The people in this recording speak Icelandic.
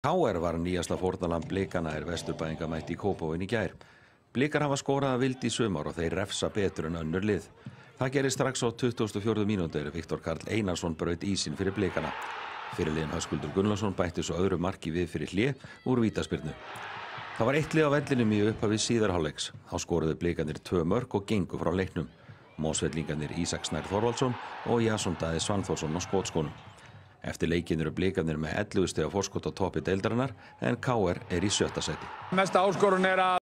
KR var nýjasta fórnalamb blikana er vesturbæinga mætti í Kópavóin í gær. Blikar hafa skorað að vildi í sumar og þeir refsa betur en önnur lið. Það gerir strax á 24. mínúti er Viktor Karl Einarsson braut ísin fyrir blikana. Fyrirliðin Höskuldur Gunnlaugsson bætti svo öðru marki við fyrir hlið úr vítaspyrnu. Það var eitt lið á vellinum í upphafi síðarháleiks. Þá skoruðu blikanir tvö mörg og gengu frá leiknum. Mósvellingarnir Ísak Snær Þorvaldsson og Jasson Daði Svanþórsson á skótskónum. Eftir leikin eru blikanir með 11 steg á fórskot á topi deildarinnar en KR er í sjötta seti. Mesta áskorun er að